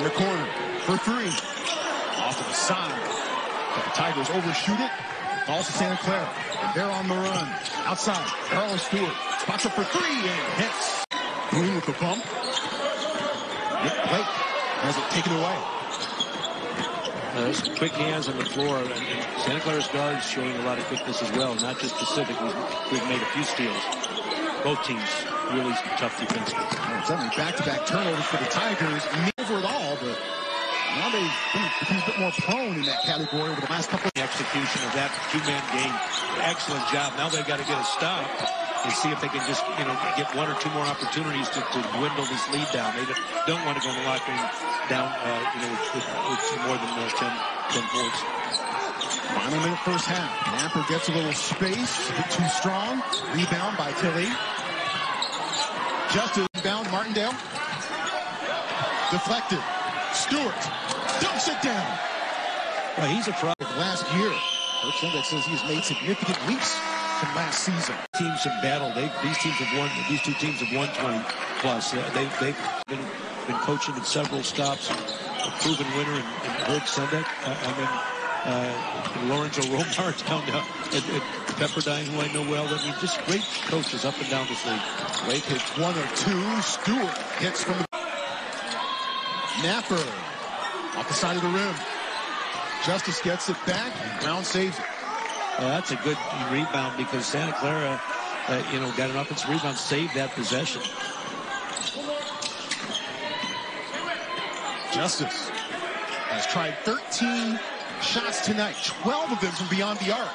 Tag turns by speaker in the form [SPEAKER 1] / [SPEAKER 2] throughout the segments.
[SPEAKER 1] In the corner for three. Off to the side. But the Tigers overshoot it. Falls to Santa Clara. And they're on the run. Outside. Carlos Stewart. Spots up for three and hits. Boone with the bump. Nick Blake has it taken away.
[SPEAKER 2] Uh, there's quick hands on the floor, and, Santa Clara's guards showing a lot of quickness as well, not just Pacific. We've, made a few steals. Both teams really tough defensively.
[SPEAKER 1] And suddenly back-to-back turnovers for the Tigers. Over it all, but now they've a bit more prone in that category over the last couple.
[SPEAKER 2] The execution of that two-man game, excellent job. Now they've got to get a stop and see if they can just, you know, get one or two more opportunities to, to dwindle this lead down. They don't want to go in the locker room down, uh, you know, with, with, more than uh, 10, 10 points.
[SPEAKER 1] Final minute first half. Knapper gets a little space, bit too strong. Rebound by Tilly. Just a rebound, Martindale. Deflected. Stewart dumps it down.
[SPEAKER 2] Well, he's a problem.
[SPEAKER 1] Last year, Coach Hendrick says he's made significant leaps from last season.
[SPEAKER 2] Teams have battled. They, these teams have won. These two teams have won 20 plus. Uh, they, they've been, been coaching at several stops. A proven winner in, in Herb Sendek. Uh, I mean, uh, Lorenzo Romar down at, at Pepperdine, who I know well. I mean, just great coaches up and down this league.
[SPEAKER 1] Blake hits one or two. Stewart hits from the Knapper off the side of the rim. Justice gets it back. Braun saves it.
[SPEAKER 2] Well, that's a good rebound because Santa Clara, uh, you know, got an offensive rebound, saved that possession.
[SPEAKER 1] Justice has tried 13 shots tonight, 12 of them from beyond the arc.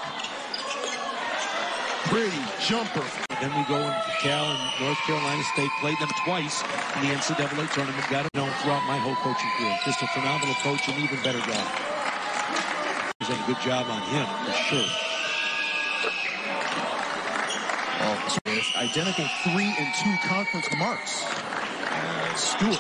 [SPEAKER 1] Pretty jumper.
[SPEAKER 2] Then we go in Cal and North Carolina State, played them twice in the NCAA tournament. Got to know throughout my whole coaching career. Just a phenomenal coach and even better job. He's done a good job on him, for sure.
[SPEAKER 1] With identical three and two conference marks. Uh, Stewart